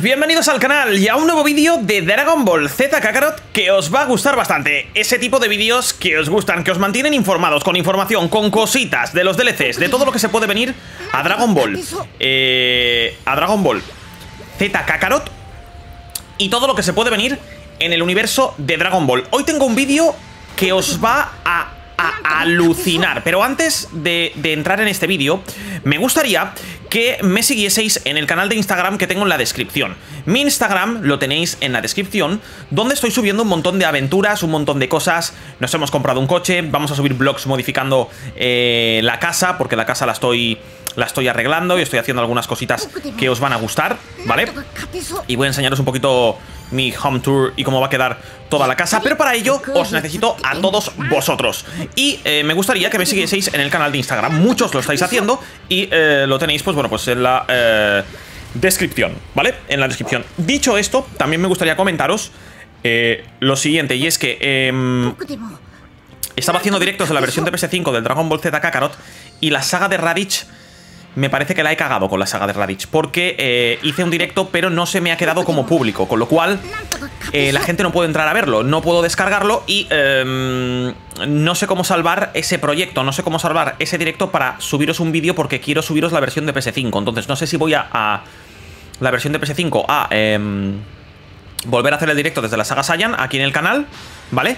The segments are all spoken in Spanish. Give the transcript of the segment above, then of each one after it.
Bienvenidos al canal y a un nuevo vídeo de Dragon Ball Z Kakarot que os va a gustar bastante. Ese tipo de vídeos que os gustan, que os mantienen informados con información, con cositas de los DLCs, de todo lo que se puede venir a Dragon Ball. Eh, a Dragon Ball Z Kakarot y todo lo que se puede venir en el universo de Dragon Ball. Hoy tengo un vídeo que os va a alucinar. Pero antes de, entrar en este vídeo, me gustaría que me siguieseis en el canal de Instagram que tengo en la descripción. Mi Instagram lo tenéis en la descripción, donde estoy subiendo un montón de aventuras, un montón de cosas. Nos hemos comprado un coche, vamos a subir vlogs modificando eh, la casa, porque la casa la estoy la estoy arreglando y estoy haciendo algunas cositas que os van a gustar, ¿vale? Y voy a enseñaros un poquito mi home tour y cómo va a quedar toda la casa, pero para ello os necesito a todos vosotros. Y eh, me gustaría que me siguieseis en el canal de Instagram, muchos lo estáis haciendo y eh, lo tenéis, pues bueno, pues en la eh, descripción, ¿vale? En la descripción. Dicho esto, también me gustaría comentaros lo siguiente, y es que... Em, estaba haciendo directos de la versión de PS5 del Dragon Ball Z Kakarot y la saga de Raditz me parece que la he cagado con la saga de Raditz. Porque eh, hice un directo, pero no se me ha quedado como público. Con lo cual, eh, la gente no puede entrar a verlo. No puedo descargarlo y em, no sé cómo salvar ese proyecto. No sé cómo salvar ese directo para subiros un vídeo porque quiero subiros la versión de PS5. Entonces, no sé si voy a, la versión de PS5 a em, volver a hacer el directo desde la saga Saiyan aquí en el canal, ¿vale?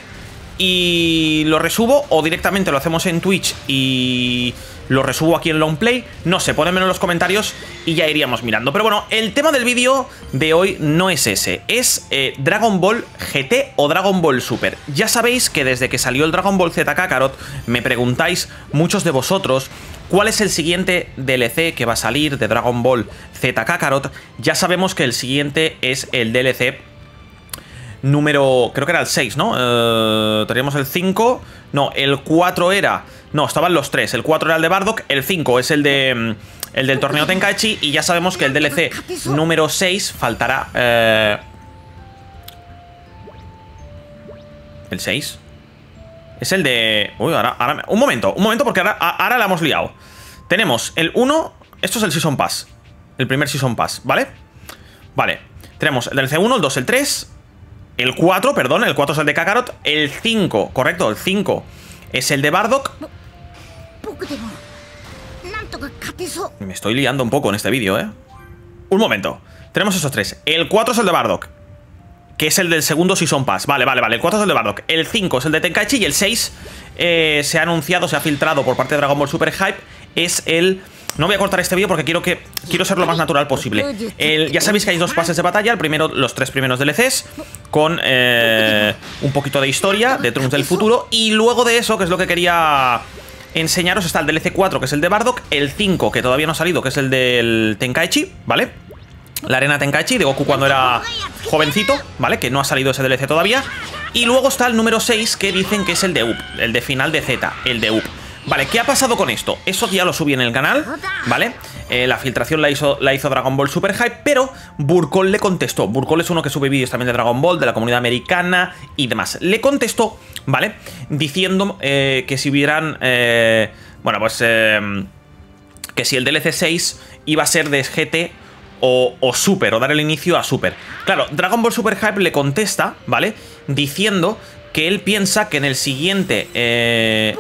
Y lo resubo o directamente lo hacemos en Twitch y lo resubo aquí en Longplay, no sé, ponedme en los comentarios y ya iríamos mirando. Pero bueno, el tema del vídeo de hoy no es ese, es eh, Dragon Ball GT o Dragon Ball Super. Ya sabéis que desde que salió el Dragon Ball Z Kakarot me preguntáis muchos de vosotros ¿Cuál es el siguiente DLC que va a salir de Dragon Ball Z Kakarot? Ya sabemos que el siguiente es el DLC número... Creo que era el 6, ¿no? Eh, teníamos el 5. No, el 4 era... No, estaban los tres. El 4 era el de Bardock, el 5 es el de mm, el del torneo Tenkaichi y ya sabemos que el DLC número 6 faltará... Eh, ¿El 6? Es el de... Uy, ahora, Un momento, un momento porque ahora, ahora la hemos liado. Tenemos el 1... Esto es el Season Pass. El primer Season Pass, ¿vale? Vale. Tenemos el DLC 1, el 2, el 3... El 4, perdón, el 4 es el de Kakarot. El 5, correcto, el 5 es el de Bardock. Me estoy liando un poco en este vídeo, ¿eh? Un momento. Tenemos esos tres. El 4 es el de Bardock. Que es el del segundo Season Pass. Vale, vale, vale. El 4 es el de Bardock. El 5 es el de Tenkaichi. Y el 6 eh, se ha anunciado, se ha filtrado por parte de Dragon Ball Super Hype. Es el... No voy a cortar este vídeo porque quiero que quiero ser lo más natural posible. ya sabéis que hay dos pases de batalla. El primero, los tres primeros DLCs. Con eh, un poquito de historia de Trunks del futuro. Y luego de eso, que es lo que quería enseñaros está el DLC 4, que es el de Bardock, el 5, que todavía no ha salido, que es el del Tenkaichi, ¿vale? La arena Tenkaichi de Goku cuando era jovencito, ¿vale? Que no ha salido ese DLC todavía. Y luego está el número 6, que dicen que es el de UP, el de final de Z, el de UP. Vale, ¿qué ha pasado con esto? Eso ya lo subí en el canal, ¿vale? Eh, la filtración la hizo, Dragon Ball Super Hype, pero Burkol le contestó. Burkol es uno que sube vídeos también de Dragon Ball, de la comunidad americana y demás. Le contestó, ¿vale? Diciendo eh, que si hubieran... Eh, bueno, pues... que si el DLC 6 iba a ser de GT o, o, Super, o dar el inicio a Super. Claro, Dragon Ball Super Hype le contesta, ¿vale? Diciendo que él piensa que en el siguiente... Eh,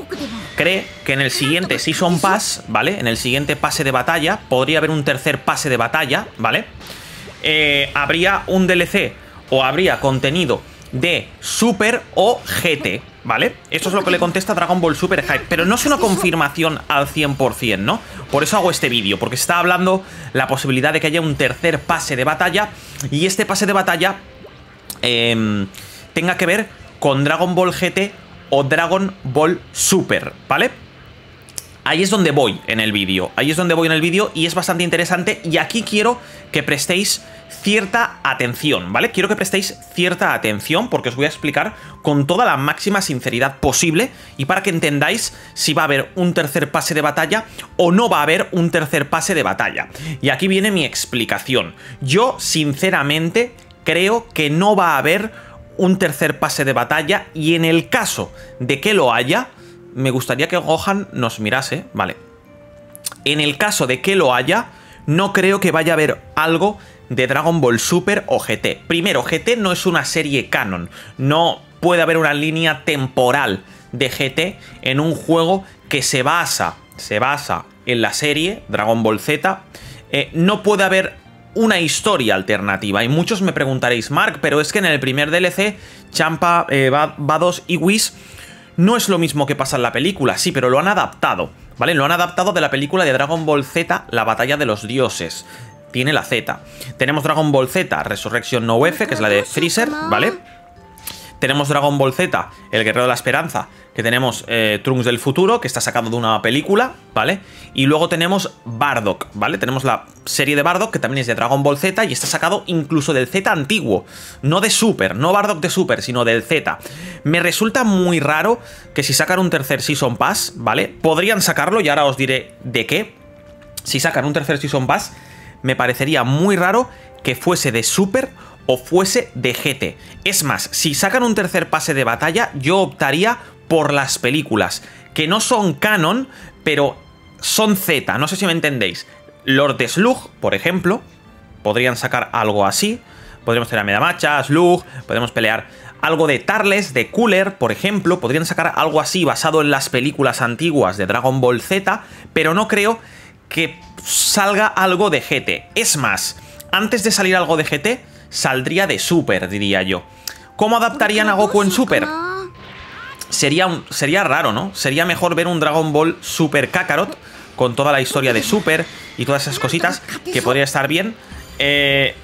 cree que en el siguiente Season Pass, ¿vale? En el siguiente pase de batalla, podría haber un tercer pase de batalla, ¿vale? Eh, habría un DLC o habría contenido de Super o GT, ¿vale? Esto es lo que le contesta Dragon Ball Super Hype, pero no es una confirmación al 100%, ¿no? Por eso hago este vídeo, porque está hablando la posibilidad de que haya un tercer pase de batalla y este pase de batalla em, tenga que ver con Dragon Ball GT o Dragon Ball Super, ¿vale? Ahí es donde voy en el vídeo, ahí es donde voy en el vídeo y es bastante interesante y aquí quiero que prestéis cierta atención, ¿vale? Quiero que prestéis cierta atención porque os voy a explicar con toda la máxima sinceridad posible y para que entendáis si va a haber un tercer pase de batalla o no va a haber un tercer pase de batalla. Y aquí viene mi explicación. Yo, sinceramente, creo que no va a haber un tercer pase de batalla y en el caso de que lo haya, me gustaría que Gohan nos mirase, vale. En el caso de que lo haya, no creo que vaya a haber algo de Dragon Ball Super o GT. Primero, GT no es una serie canon, no puede haber una línea temporal de GT en un juego que se basa, se basa en la serie Dragon Ball Z. Eh, no puede haber una historia alternativa. Y muchos me preguntaréis, Mark, pero es que en el primer DLC, Champa, eh, Vados y Whis no es lo mismo que pasa en la película, sí, pero lo han adaptado, ¿vale? Lo han adaptado de la película de Dragon Ball Z, La Batalla de los Dioses. Tiene la Z. Tenemos Dragon Ball Z, Resurrection No F, que es la de Freezer, ¿vale? Tenemos Dragon Ball Z, El Guerrero de la Esperanza, que tenemos eh, Trunks del Futuro, que está sacado de una película, ¿vale? Y luego tenemos Bardock, ¿vale? Tenemos la serie de Bardock, que también es de Dragon Ball Z, y está sacado incluso del Z antiguo, no de Super, no Bardock de Super, sino del Z. Me resulta muy raro que si sacan un tercer Season Pass, ¿vale? Podrían sacarlo, y ahora os diré de qué. Si sacan un tercer Season Pass, me parecería muy raro que fuese de Super o fuese de GT. Es más, si sacan un tercer pase de batalla, yo optaría por las películas, que no son canon, pero son Z, no sé si me entendéis. Lord Slug, por ejemplo, podrían sacar algo así. Podríamos tener a Medamacha, Slug, podemos pelear algo de Tarles, de Cooler, por ejemplo. Podrían sacar algo así basado en las películas antiguas de Dragon Ball Z, pero no creo que salga algo de GT. Es más, antes de salir algo de GT, saldría de Super, diría yo. ¿Cómo adaptarían a Goku en Super? Sería, un, sería raro, ¿no? Sería mejor ver un Dragon Ball Super Kakarot con toda la historia de Super y todas esas cositas, que podría estar bien. Eh,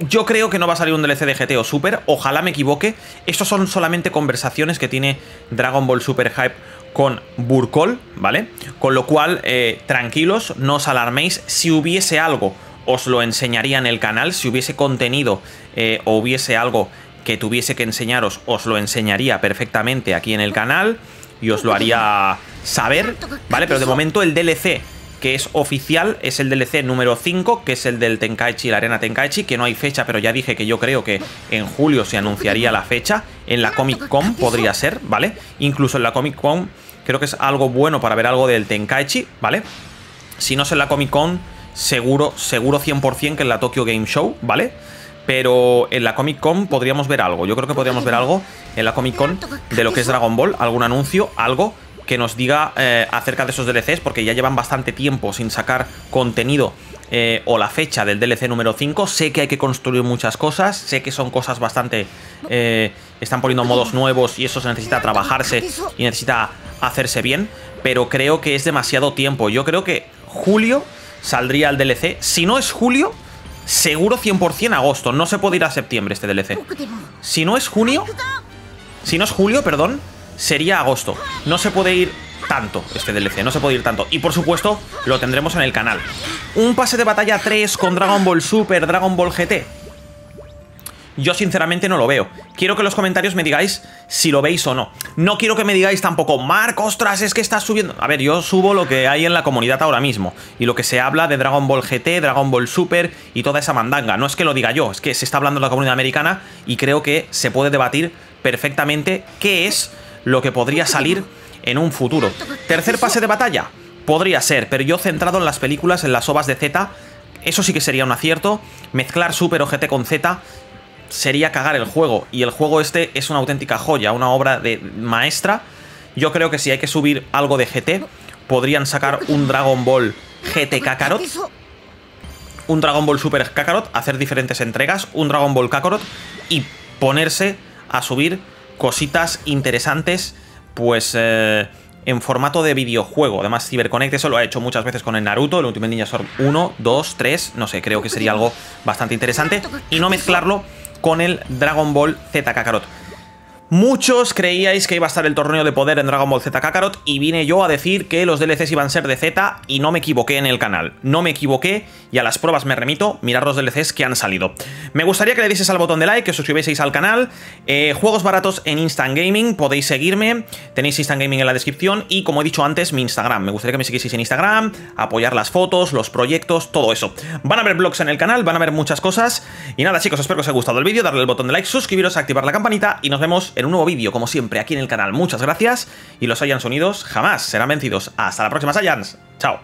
yo creo que no va a salir un DLC de GT o Super, ojalá me equivoque. Estos son solamente conversaciones que tiene Dragon Ball Super Hype con Burkol, ¿vale? Con lo cual, eh, tranquilos, no os alarméis. Si hubiese algo os lo enseñaría en el canal. Si hubiese contenido eh, o hubiese algo que tuviese que enseñaros, os lo enseñaría perfectamente aquí en el canal y os lo haría saber, ¿vale? Pero de momento el DLC que es oficial es el DLC número 5, que es el del Tenkaichi, la arena Tenkaichi, que no hay fecha, pero ya dije que yo creo que en julio se anunciaría la fecha. En la Comic Con podría ser, ¿vale? Incluso en la Comic Con creo que es algo bueno para ver algo del Tenkaichi, ¿vale? Si no es en la Comic Con, seguro, seguro 100% que en la Tokyo Game Show, ¿vale? Pero en la Comic Con podríamos ver algo. Yo creo que podríamos ver algo en la Comic Con de lo que es Dragon Ball, algún anuncio, algo que nos diga eh, acerca de esos DLCs, porque ya llevan bastante tiempo sin sacar contenido eh, o la fecha del DLC número 5. Sé que hay que construir muchas cosas, sé que son cosas bastante... Eh, están poniendo modos nuevos y eso se necesita trabajarse y necesita hacerse bien, pero creo que es demasiado tiempo. Yo creo que julio saldría el DLC. Si no es julio, seguro 100% agosto. No se puede ir a septiembre este DLC. Si no es junio... Si no es julio, perdón, sería agosto. No se puede ir tanto este DLC, no se puede ir tanto. Y por supuesto, lo tendremos en el canal. Un pase de batalla 3 con Dragon Ball Super, Dragon Ball GT. Yo sinceramente no lo veo. Quiero que en los comentarios me digáis si lo veis o no. No quiero que me digáis tampoco, Marc, ostras, es que estás subiendo... A ver, yo subo lo que hay en la comunidad ahora mismo. Y lo que se habla de Dragon Ball GT, Dragon Ball Super y toda esa mandanga. No es que lo diga yo, es que se está hablando en la comunidad americana y creo que se puede debatir perfectamente qué es lo que podría salir en un futuro. Tercer pase de batalla. Podría ser, pero yo centrado en las películas, en las ovas de Z, eso sí que sería un acierto. Mezclar Super o GT con Z sería cagar el juego. Y el juego este es una auténtica joya, una obra de maestra. Yo creo que si hay que subir algo de GT, podrían sacar un Dragon Ball GT Kakarot. Un Dragon Ball Super Kakarot, hacer diferentes entregas, un Dragon Ball Kakarot y ponerse a subir cositas interesantes, pues... Eh, en formato de videojuego. Además, CyberConnect eso lo ha hecho muchas veces con el Naruto, el Ultimate Ninja Storm 1, 2, 3, no sé, creo que sería algo bastante interesante. Y no mezclarlo con el Dragon Ball Z Kakarot. Muchos creíais que iba a estar el torneo de poder en Dragon Ball Z Kakarot y vine yo a decir que los DLCs iban a ser de Z y no me equivoqué en el canal. No me equivoqué y a las pruebas me remito, mirar los DLCs que han salido. Me gustaría que le dieseis al botón de like, que os suscribieseis al canal. Eh, juegos baratos en Instant Gaming, podéis seguirme, tenéis Instant Gaming en la descripción y como he dicho antes, mi Instagram. Me gustaría que me siguieseis en Instagram, apoyar las fotos, los proyectos, todo eso. Van a haber vlogs en el canal, van a haber muchas cosas. Y nada chicos, espero que os haya gustado el vídeo, darle el botón de like, suscribiros, activar la campanita y nos vemos en un nuevo vídeo, como siempre, aquí en el canal. Muchas gracias y los Saiyans unidos jamás serán vencidos. Hasta la próxima, Saiyans. Chao.